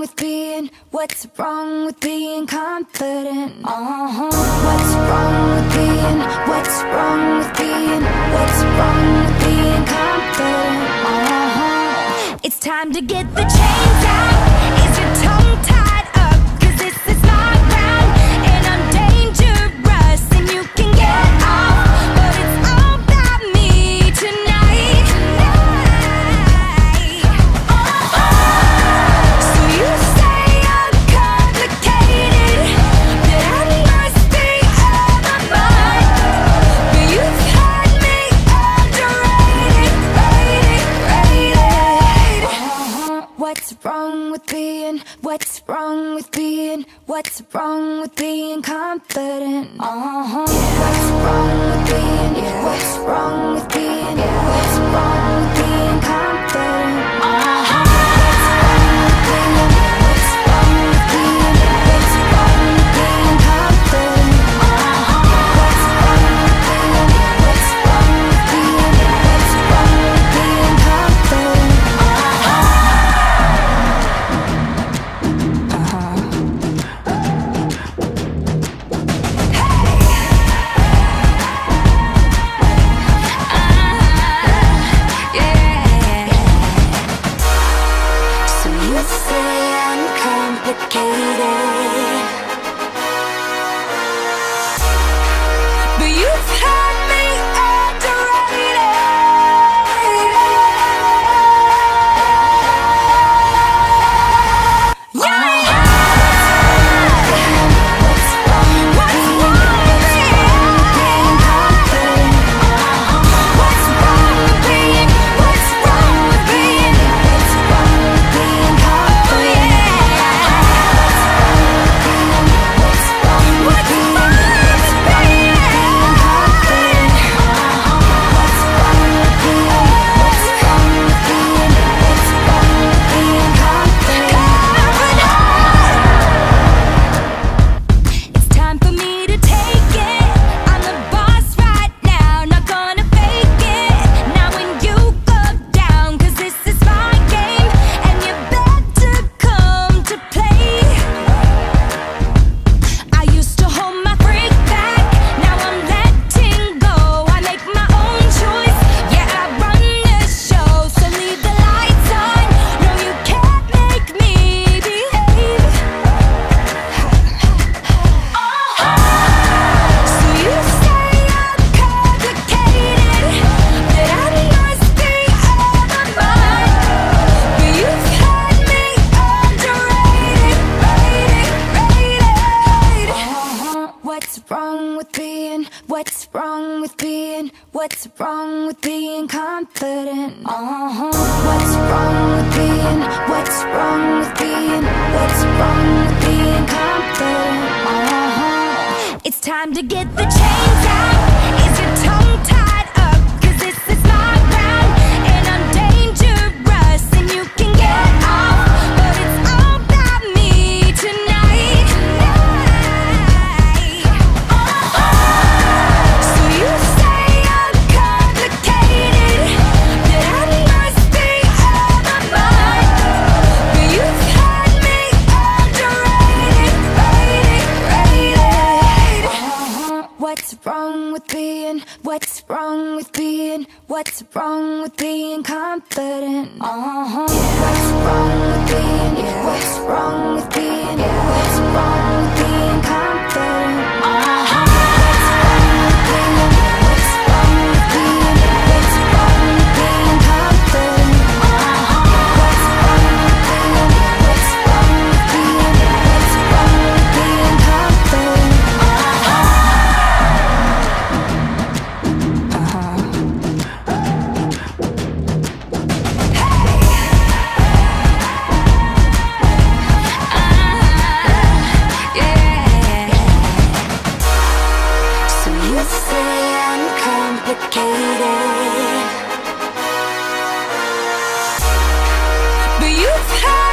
wrong with being? What's wrong with being confident? Uh -huh. What's wrong with being? What's wrong with being? What's wrong with being confident? Uh -huh. It's time to get the chains out. wrong with being? What's wrong with being confident? Uh -huh. yeah. What's wrong with being, what's wrong with being confident? Uh -huh. What's wrong with being, what's wrong with being, what's wrong with being confident? Uh -huh. It's time to get the chains out. being? What's wrong with being confident? Uh -huh. yeah. What's wrong with being? Yeah. What's wrong with being? Yeah. What's you've had